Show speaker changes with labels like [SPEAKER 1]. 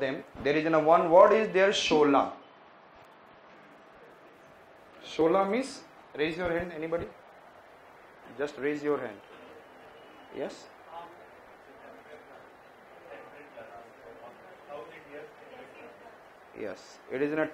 [SPEAKER 1] them. There is in one word is there Shola. Shola means raise your hand. Anybody? Just raise your hand. Yes. Yes. It is in a